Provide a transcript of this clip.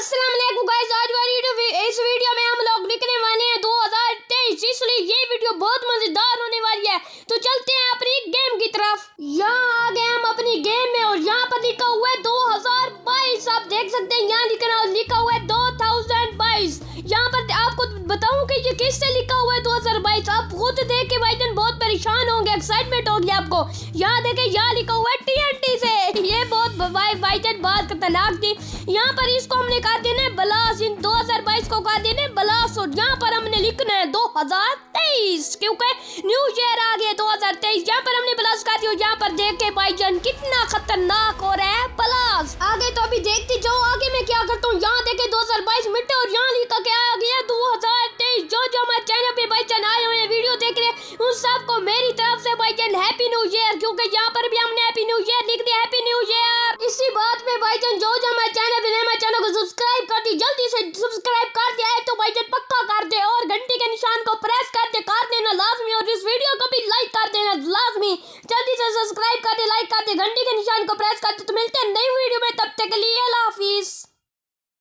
अस्सलाम वालेकुम गाइस आज वाली वीडियो इस वीडियो में हम लोग लिखने वाले हैं 2023 इसलिए ये वीडियो बहुत मज़ेदार होने वाली है। तो चलते हैं अपनी गेम की तरफ़। यहाँ आ गए हम अपनी गेम में और यहाँ पर लिखा हुआ है 2022 आप देख सकते हैं, यहाँ लिखा लिखा हुआ है 2022 यहाँ पर आपको बताऊँ कि ये किससे लिखा हुआ है 2022 आप खुद देख के भाई बहुत परेशान होंगे एक्साइटमेंट होगी आपको। यहाँ देखे, यहाँ लिखा हुआ है टीएनटी से ये बहुत भाई खतरनाक थी। यहाँ पर इसको हमने कहा देना बलास इन 2022 को कहा देना बलास और यहाँ पर हमने लिखना है 2023 क्योंकि न्यू ईयर आ गया 2023 यहाँ पर हमने बलास कहा दिया यहाँ पर देख के भाईजान, कितना खतरनाक हो रहा है बलास आगे तो अभी देखती जाओ, आगे मैं क्या करता हूँ, यहाँ देखे 2022 मिनट और यहाँ लिखा क्या आ गया 2023 जो जो हमारे चैनल पे भाईजान आए हुए वीडियो देख रहे हैं, उन सबको मेरी तरफ़ से भाईजान हैप्पी न्यू ईयर क्योंकि यहाँ पर भी हमने हैप्पी न्यू ईयर लिख दिया हैप्पी न्यू ईयर भाई पे भाईजान, जो जो हमारे चैनल पे हमारे चैनल को सब्सक्राइब कर दी, जल्दी से सब्सक्राइब कर दिया है तो भाईजान पक्का कर दे और घंटी के निशान को प्रेस कर दे, कर देना लाजमी और इस वीडियो को भी लाइक कर देना लाजमी। जल्दी से सब्सक्राइब कर दे लाइक कर दे, घंटी के निशान को प्रेस कर दे तो मिलते हैं नई वीडियो में, तब तक के लिए।